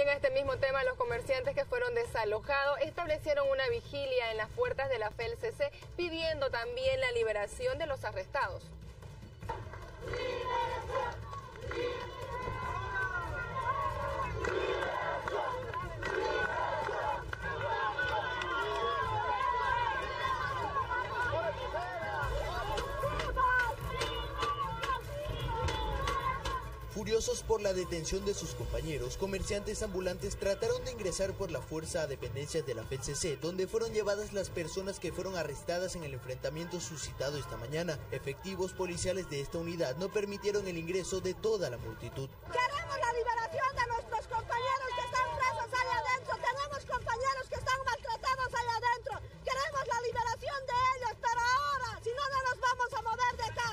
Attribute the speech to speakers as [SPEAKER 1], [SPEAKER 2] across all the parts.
[SPEAKER 1] En este mismo tema, los comerciantes que fueron desalojados establecieron una vigilia en las puertas de la FELCC pidiendo también la liberación de los arrestados.
[SPEAKER 2] Furiosos por la detención de sus compañeros, comerciantes ambulantes trataron de ingresar por la fuerza a dependencias de la FCC, donde fueron llevadas las personas que fueron arrestadas en el enfrentamiento suscitado esta mañana. Efectivos policiales de esta unidad no permitieron el ingreso de toda la multitud.
[SPEAKER 3] Queremos la liberación de nuestros compañeros que están presos allá adentro. Tenemos compañeros que están maltratados allá adentro. Queremos la liberación de ellos, pero ahora, si no, no nos vamos a mover de acá.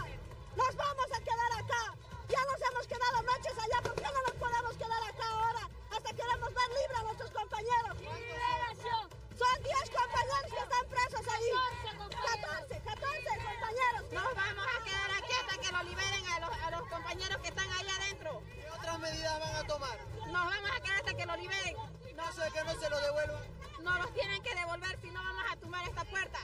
[SPEAKER 3] Nos vamos a quedar acá. Ya nos hemos quedado noches allá, ¿por qué no nos podemos quedar acá ahora? Hasta queremos ver libre a nuestros compañeros.
[SPEAKER 4] ¡Liberación!
[SPEAKER 3] Son 10 compañeros que están presos ahí. 14, 14 compañeros.
[SPEAKER 5] Nos vamos a quedar aquí hasta que lo liberen a los, a los compañeros que están ahí adentro.
[SPEAKER 6] ¿Qué otras medidas van a tomar?
[SPEAKER 5] Nos vamos a quedar hasta que lo liberen.
[SPEAKER 6] No sé que no se lo devuelvan.
[SPEAKER 5] No los tienen que devolver si no vamos a tumbar esta puerta.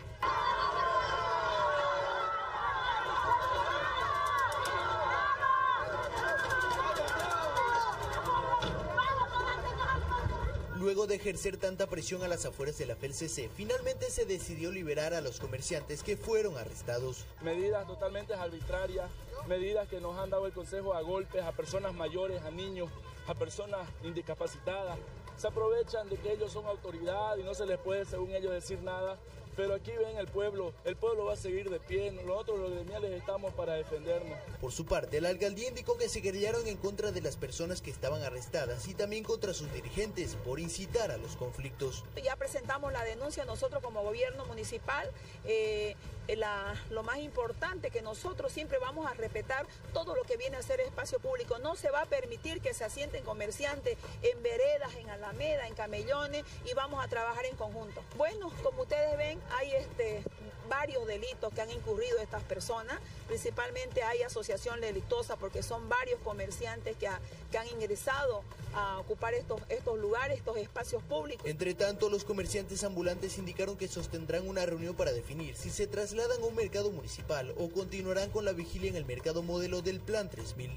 [SPEAKER 2] Luego de ejercer tanta presión a las afueras de la FELCC, finalmente se decidió liberar a los comerciantes que fueron arrestados.
[SPEAKER 7] Medidas totalmente arbitrarias, medidas que nos han dado el Consejo a golpes a personas mayores, a niños, a personas discapacitadas. Se aprovechan de que ellos son autoridad y no se les puede, según ellos, decir nada. Pero aquí ven el pueblo, el pueblo va a seguir de pie, nosotros los gremiales estamos para defendernos.
[SPEAKER 2] Por su parte, la alcaldía indicó que se guerrillaron en contra de las personas que estaban arrestadas y también contra sus dirigentes por incitar a los conflictos.
[SPEAKER 8] Ya presentamos la denuncia nosotros como gobierno municipal. Eh, la, lo más importante que nosotros siempre vamos a respetar todo lo que viene a ser espacio público. No se va a permitir que se asienten comerciantes en veredas, en alameda, en camellones y vamos a trabajar en conjunto. Bueno, como ustedes ven, hay este, varios delitos que han incurrido estas personas, principalmente hay asociación delictosa porque son varios comerciantes que, que han ingresado a ocupar estos, estos lugares, estos espacios públicos.
[SPEAKER 2] Entre tanto, los comerciantes ambulantes indicaron que sostendrán una reunión para definir si se trasladan a un mercado municipal o continuarán con la vigilia en el mercado modelo del Plan 3000.